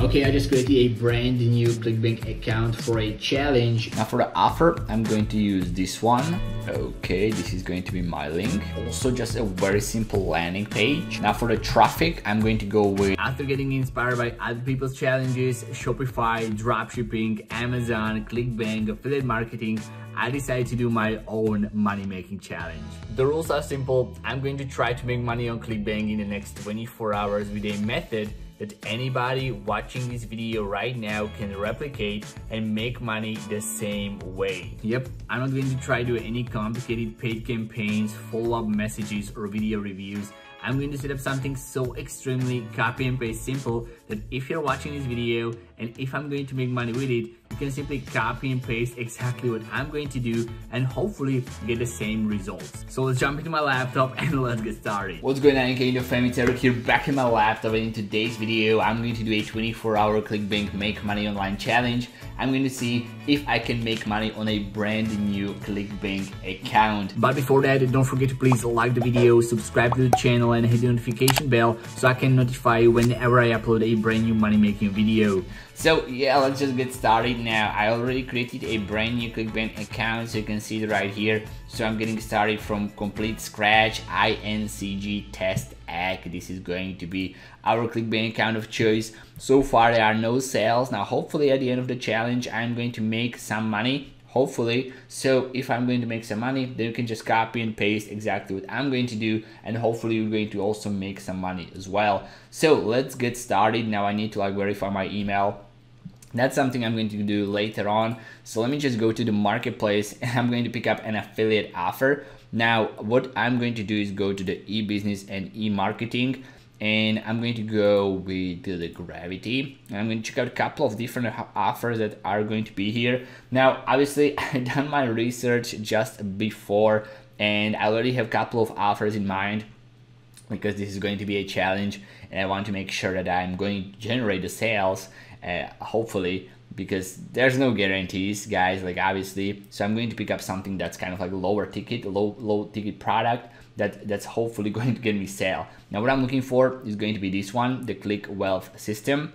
Okay, I just created a brand new ClickBank account for a challenge. Now for the offer, I'm going to use this one. Okay, this is going to be my link. Also just a very simple landing page. Now for the traffic, I'm going to go with after getting inspired by other people's challenges, Shopify, dropshipping, Amazon, ClickBank, affiliate marketing, I decided to do my own money making challenge. The rules are simple. I'm going to try to make money on ClickBank in the next 24 hours with a method that anybody watching this video right now can replicate and make money the same way. Yep, I'm not going to try to do any complicated paid campaigns, follow-up messages or video reviews. I'm going to set up something so extremely copy and paste simple that if you're watching this video and if I'm going to make money with it, you can simply copy and paste exactly what I'm going to do and hopefully get the same results. So let's jump into my laptop and let's get started. What's going on Incognito family, it's Erik here back in my laptop and in today's video I'm going to do a 24 hour ClickBank Make Money Online challenge. I'm going to see if I can make money on a brand new ClickBank account. But before that, don't forget to please like the video, subscribe to the channel and hit the notification bell so I can notify you whenever I upload a brand new money making video. So yeah, let's just get started now. I already created a brand new ClickBank account, so you can see it right here. So I'm getting started from complete scratch, INCG test egg. This is going to be our ClickBank account of choice. So far there are no sales. Now hopefully at the end of the challenge, I'm going to make some money hopefully. So if i'm going to make some money then you can just copy and paste exactly what i'm going to do and hopefully you're going to also make some money as well. So let's get started. Now i need to like verify my email. That's something I'm going to do later on. So let me just go to the marketplace and I'm going to pick up an affiliate offer. Now, what I'm going to do is go to the e-business and e-marketing and I'm going to go with the gravity. I'm going to check out a couple of different offers that are going to be here. Now, obviously I've done my research just before and I already have a couple of offers in mind because this is going to be a challenge and I want to make sure that I'm going to generate the sales uh, hopefully because there's no guarantees guys like obviously. So i'm going to pick up something that's kind of like lower ticket low low ticket product that that's hopefully going to get me sale. Now what i'm looking for is going to be this one the click wealth system.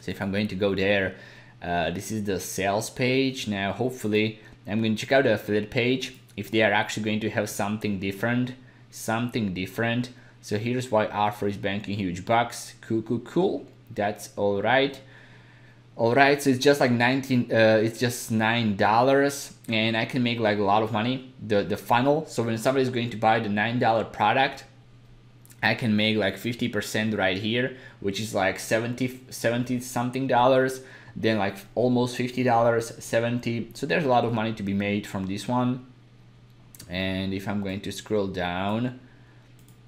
So if i'm going to go there uh, this is the sales page. Now hopefully i'm going to check out the affiliate page. If they are actually going to have something different something different. So here's why offer is banking huge bucks. Cool cool cool. That's all right all right so it's just like 19 uh, it's just nine dollars and i can make like a lot of money. The the funnel so when somebody's going to buy the nine dollar product i can make like 50 percent right here which is like 70 70 something dollars then like almost 50 dollars 70 so there's a lot of money to be made from this one. And if i'm going to scroll down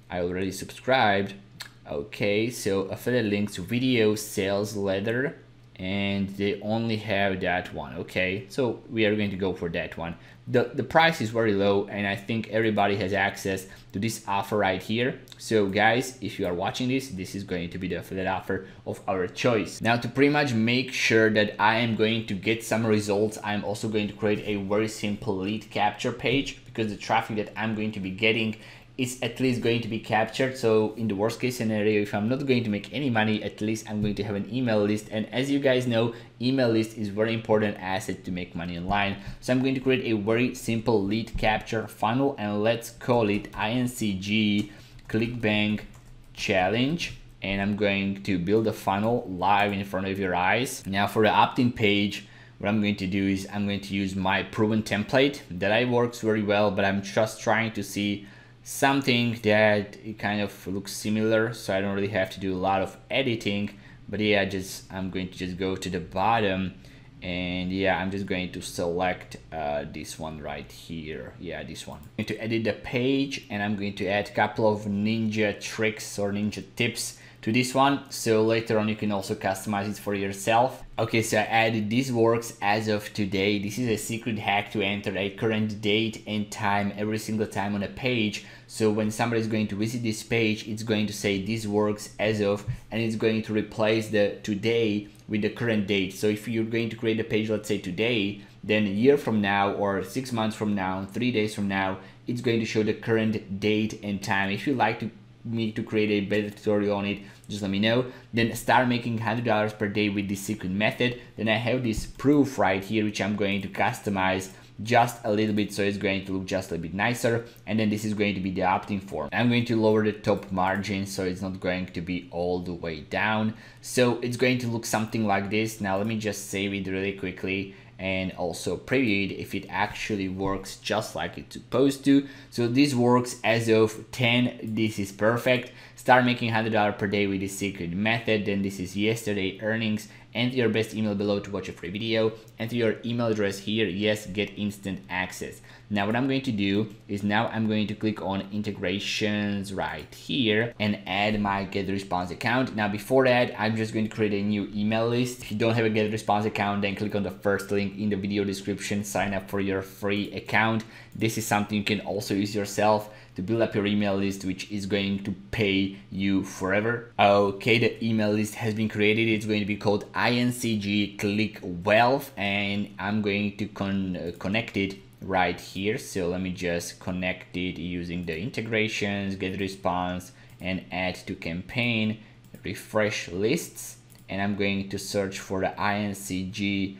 i already subscribed. Okay so affiliate links to video sales letter and they only have that one okay? So we are going to go for that one. The the price is very low and i think everybody has access to this offer right here. So guys if you are watching this this is going to be the affiliate offer of our choice. Now to pretty much make sure that i am going to get some results i'm also going to create a very simple lead capture page because the traffic that i'm going to be getting is at least going to be captured. So in the worst case scenario, if I'm not going to make any money, at least I'm going to have an email list. And as you guys know, email list is very important asset to make money online. So I'm going to create a very simple lead capture funnel and let's call it INCG ClickBank challenge. And I'm going to build a funnel live in front of your eyes. Now for the opt-in page, what I'm going to do is I'm going to use my proven template that I works very well, but I'm just trying to see something that it kind of looks similar so I don't really have to do a lot of editing but yeah just I'm going to just go to the bottom and yeah I'm just going to select uh, this one right here. Yeah this one. I'm going to edit the page and I'm going to add a couple of ninja tricks or ninja tips to this one so later on you can also customize it for yourself. Okay so I added this works as of today. This is a secret hack to enter a current date and time every single time on a page. So when somebody is going to visit this page it's going to say this works as of and it's going to replace the today with the current date. So if you're going to create a page let's say today then a year from now or six months from now three days from now it's going to show the current date and time. If you like to me to create a better tutorial on it, just let me know. Then start making $100 per day with this secret method. Then I have this proof right here, which I'm going to customize just a little bit so it's going to look just a little bit nicer. And then this is going to be the opt-in form. I'm going to lower the top margin so it's not going to be all the way down. So it's going to look something like this. Now let me just save it really quickly and also preview it if it actually works just like it's supposed to. So this works as of 10, this is perfect. Start making $100 per day with this secret method, then this is yesterday earnings enter your best email below to watch a free video, enter your email address here, yes, get instant access. Now what I'm going to do is now I'm going to click on integrations right here and add my GetResponse account. Now before that, I'm just going to create a new email list. If you don't have a GetResponse account, then click on the first link in the video description, sign up for your free account. This is something you can also use yourself to build up your email list, which is going to pay you forever. Okay, the email list has been created. It's going to be called INCG Click Wealth, and I'm going to con connect it right here. So let me just connect it using the integrations, GetResponse, and add to campaign, refresh lists, and I'm going to search for the INCG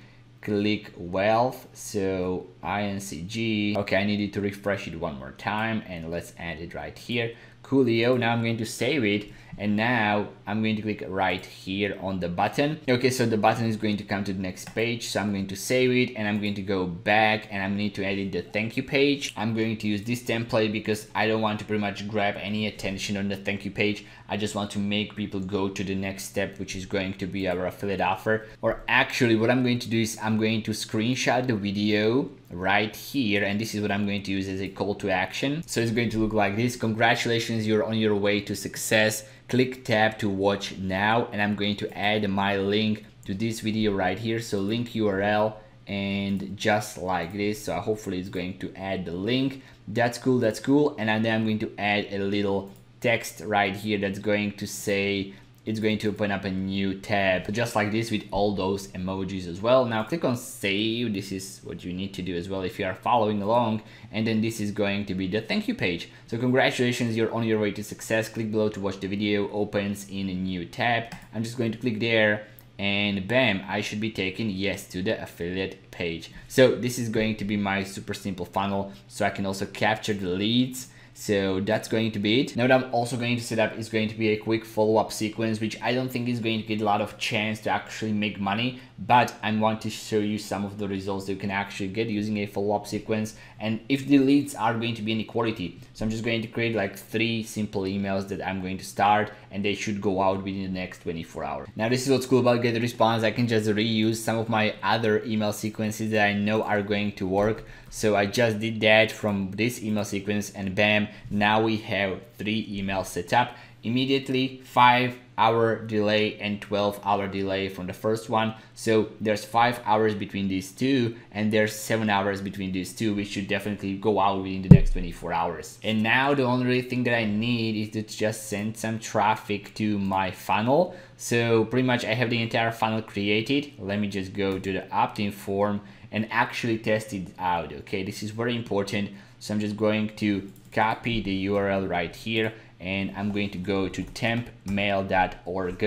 click wealth. So incg okay i needed to refresh it one more time and let's add it right here. Coolio now i'm going to save it and now I'm going to click right here on the button. Okay, so the button is going to come to the next page. So I'm going to save it and I'm going to go back and I'm going to edit the thank you page. I'm going to use this template because I don't want to pretty much grab any attention on the thank you page. I just want to make people go to the next step, which is going to be our affiliate offer. Or actually what I'm going to do is I'm going to screenshot the video right here and this is what I'm going to use as a call to action. So it's going to look like this. Congratulations, you're on your way to success click tab to watch now and I'm going to add my link to this video right here. So link URL and just like this. So hopefully it's going to add the link. That's cool that's cool. And then I'm going to add a little text right here that's going to say it's going to open up a new tab just like this with all those emojis as well. Now click on save. This is what you need to do as well if you are following along. And then this is going to be the thank you page. So congratulations, you're on your way to success. Click below to watch the video, opens in a new tab. I'm just going to click there and bam, I should be taken yes to the affiliate page. So this is going to be my super simple funnel. So I can also capture the leads so that's going to be it. Now what I'm also going to set up is going to be a quick follow-up sequence, which I don't think is going to get a lot of chance to actually make money, but I want to show you some of the results that you can actually get using a follow-up sequence. And if the leads are going to be any quality, so I'm just going to create like three simple emails that I'm going to start and they should go out within the next 24 hours. Now this is what's cool about GetResponse. I can just reuse some of my other email sequences that I know are going to work. So I just did that from this email sequence and bam, now we have three emails set up. Immediately five hour delay and 12 hour delay from the first one. So there's five hours between these two and there's seven hours between these two, which should definitely go out within the next 24 hours. And now the only thing that I need is to just send some traffic to my funnel. So pretty much I have the entire funnel created. Let me just go to the opt-in form and actually test it out. Okay, this is very important. So I'm just going to copy the URL right here and I'm going to go to tempmail.org.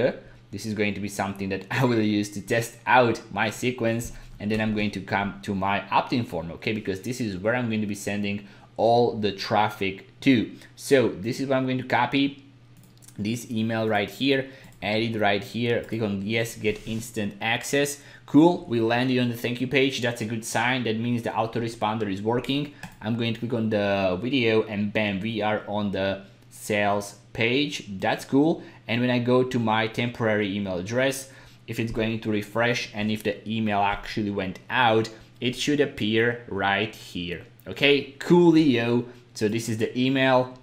This is going to be something that I will use to test out my sequence and then I'm going to come to my opt-in form, okay? Because this is where I'm going to be sending all the traffic to. So this is what I'm going to copy this email right here, add it right here, click on yes, get instant access. Cool, we landed on the thank you page. That's a good sign. That means the autoresponder is working. I'm going to click on the video and bam, we are on the sales page. That's cool. And when I go to my temporary email address, if it's going to refresh and if the email actually went out, it should appear right here. Okay, coolio. So this is the email.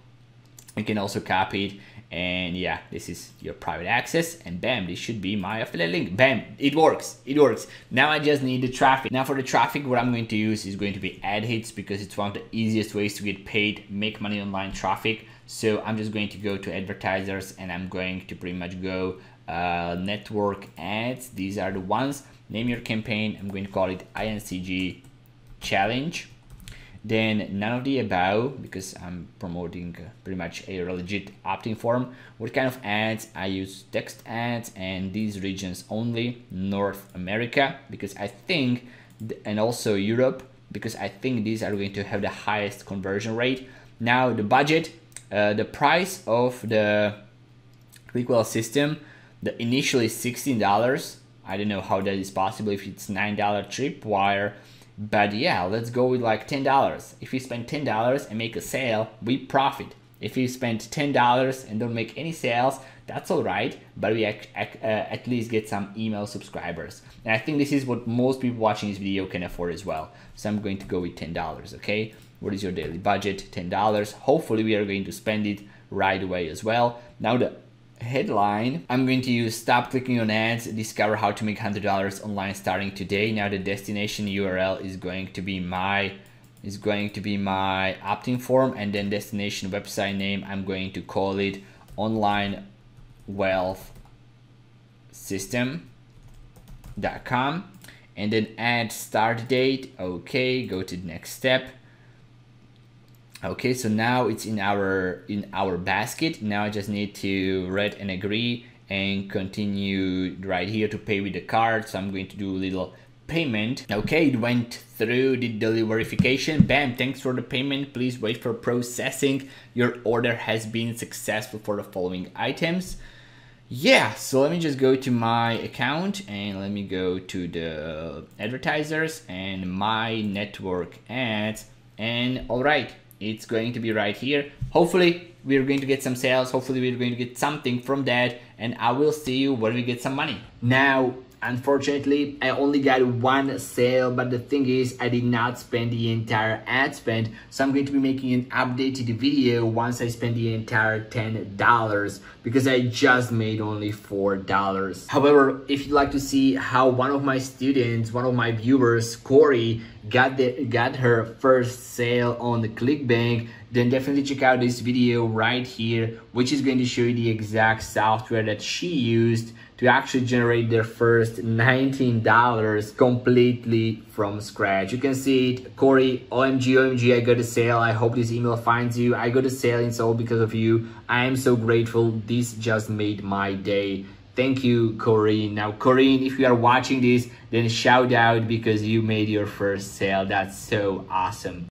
You can also copy it and yeah this is your private access and bam this should be my affiliate link bam it works it works now i just need the traffic now for the traffic what i'm going to use is going to be AdHitz because it's one of the easiest ways to get paid make money online traffic so I'm just going to go to advertisers and I'm going to pretty much go uh, network ads. These are the ones. Name your campaign. I'm going to call it INCG challenge. Then none of the above because I'm promoting uh, pretty much a legit opt-in form. What kind of ads? I use text ads and these regions only, North America, because I think, and also Europe, because I think these are going to have the highest conversion rate. Now the budget, uh, the price of the Click Wealth system, the initially $16. I don't know how that is possible if it's $9 tripwire, but yeah, let's go with like $10. If we spend $10 and make a sale, we profit. If you spend $10 and don't make any sales, that's all right, but we at, at, uh, at least get some email subscribers. And I think this is what most people watching this video can afford as well. So I'm going to go with $10, okay? What is your daily budget? $10. Hopefully we are going to spend it right away as well. Now the headline, I'm going to use stop clicking on ads, discover how to make $100 online starting today. Now the destination URL is going to be my is going to be my opt-in form and then destination website name. I'm going to call it online wealth system.com and then add start date. Okay go to the next step okay so now it's in our in our basket. Now I just need to read and agree and continue right here to pay with the card. So I'm going to do a little payment. Okay it went through the delivery verification. Bam thanks for the payment. Please wait for processing. Your order has been successful for the following items. Yeah so let me just go to my account and let me go to the advertisers and my network ads. And all right it's going to be right here hopefully we're going to get some sales hopefully we're going to get something from that and i will see you when we get some money now Unfortunately, I only got one sale, but the thing is I did not spend the entire ad spend. So I'm going to be making an updated video once I spend the entire $10 because I just made only $4. However, if you'd like to see how one of my students, one of my viewers, Corey, got the got her first sale on the ClickBank, then definitely check out this video right here, which is going to show you the exact software that she used to actually generate their first $19 completely from scratch. You can see it, Corey, OMG, OMG, I got a sale. I hope this email finds you. I got a sale and all because of you. I am so grateful. This just made my day. Thank you, Corinne. Now, Corinne, if you are watching this, then shout out because you made your first sale. That's so awesome.